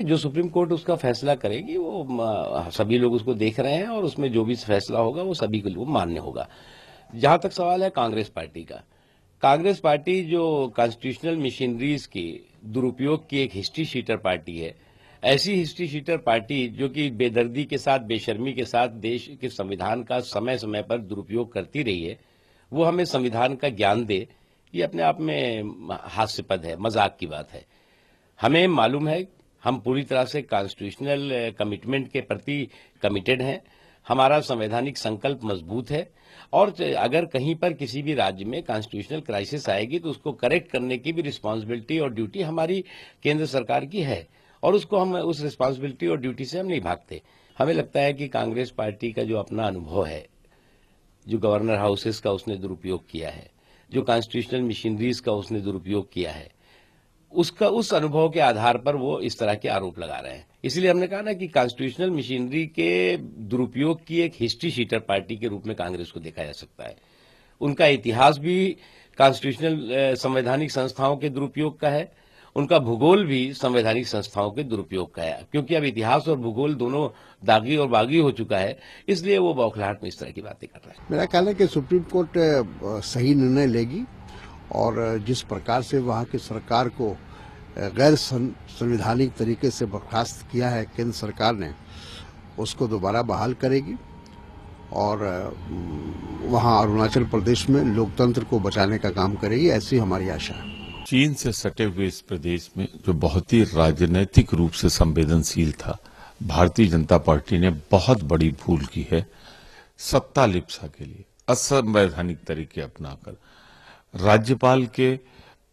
जो supreme court उसका फैसला करेगी, वो सभी लोग उसको देख रहे हैं और उसमें जो भी फैसला होगा, वो सभी को मान्य होगा। जहाँ तक सवाल है, कांग्रेस पार्टी का। कांग्रेस पार्टी जो कॉन्स्टिट्यूशनल मशीनरीज के दुरुपयोग की एक हिस्ट्री शीटर पार्टी है, ऐसी हिस्ट्री शीटर पार्टी जो कि बेदर्दी के साथ, बेशर्मी के साथ देश के संविधान का समय समय पर दुरुपयोग करती रही है, वो हमें संविधान का ज्ञान दे, ये अपने आप में हास्यपद है, मज़ाक की बात है। हमें मालूम है हम पूरी तरह से कॉन्स्टिट्यूशनल कमिटमेंट के प्रति कमिटेड हैं। हमारा संवैधानिक संकल्प मज़बूत है और अगर कहीं पर किसी भी राज्य में कॉन्स्टिट्यूशनल क्राइसिस आएगी तो उसको करेक्ट करने की भी रिस्पांसिबिलिटी और ड्यूटी हमारी केंद्र सरकार की है और उसको हम उस रिस्पांसिबिलिटी और ड्यूटी से हम नहीं भागते। हमें लगता है कि कांग्रेस पार्टी का जो अपना अनुभव है, जो गवर्नर हाउसेस का उसने दुरुपयोग किया है, जो कॉन्स्टिट्यूशनल मशीनरीज का उसने दुरुपयोग किया है उसका, उस अनुभव के आधार पर वो इस तरह के आरोप लगा रहे हैं। इसलिए हमने कहा ना कि कॉन्स्टिट्यूशनल मशीनरी के दुरुपयोग की एक हिस्ट्री शीटर पार्टी के रूप में कांग्रेस को देखा जा सकता है। उनका इतिहास भी कॉन्स्टिट्यूशनल संवैधानिक संस्थाओं के दुरुपयोग का है। उनका भूगोल भी संवैधानिक संस्थाओं के दुरुपयोग का है। क्योंकि अब इतिहास और भूगोल दोनों दागी और बागी हो चुका है, इसलिए वो बौखलाहट में इस तरह की बातें कर रहे हैं। मेरा ख्याल है कि सुप्रीम कोर्ट सही निर्णय लेगी। और जिस प्रकार से वहाँ की सरकार को गैर संवैधानिक तरीके से बर्खास्त किया है केंद्र सरकार ने, उसको दोबारा बहाल करेगी और वहाँ अरुणाचल प्रदेश में लोकतंत्र को बचाने का काम करेगी, ऐसी हमारी आशा है। चीन से सटे हुए इस प्रदेश में जो बहुत ही राजनैतिक रूप से संवेदनशील था, भारतीय जनता पार्टी ने बहुत बड़ी भूल की है, सत्ता लिप्सा के लिए, असंवैधानिक तरीके अपनाकर। राज्यपाल के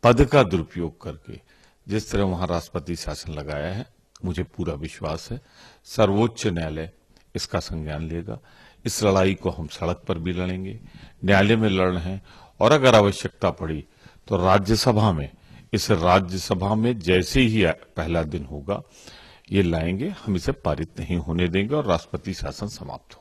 पद का दुरुपयोग करके जिस तरह वहाँ राष्ट्रपति शासन लगाया है, मुझे पूरा विश्वास है। सर्वोच्च न्यायालय इसका संज्ञान लेगा। इस लड़ाई को हम सड़क पर भी लड़ेंगे, न्यायालय में लड़ रहे हैं, और अगर आवश्यकता पड़ी तो राज्यसभा में, इस राज्यसभा में जैसे ही पहला दिन होगा, ये लाएँगे, हम इसे पारित नहीं होने देंगे और राष्ट्रपति शासन समाप्त हो